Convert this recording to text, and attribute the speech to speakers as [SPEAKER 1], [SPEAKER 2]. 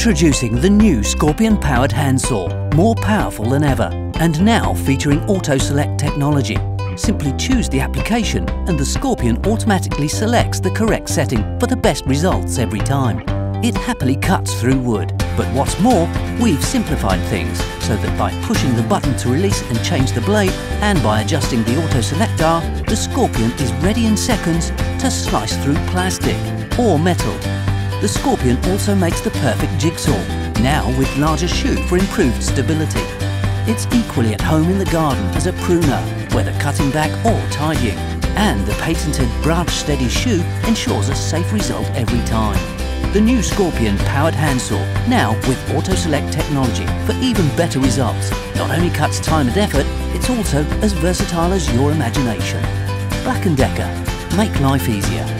[SPEAKER 1] Introducing the new Scorpion powered handsaw, more powerful than ever, and now featuring auto select technology. Simply choose the application and the Scorpion automatically selects the correct setting for the best results every time. It happily cuts through wood, but what's more, we've simplified things so that by pushing the button to release and change the blade and by adjusting the auto select R, the Scorpion is ready in seconds to slice through plastic or metal the Scorpion also makes the perfect jigsaw, now with larger shoe for improved stability. It's equally at home in the garden as a pruner, whether cutting back or tidying. And the patented branch steady shoe ensures a safe result every time. The new Scorpion powered handsaw, now with auto select technology for even better results. Not only cuts time and effort, it's also as versatile as your imagination. Black & Decker, make life easier.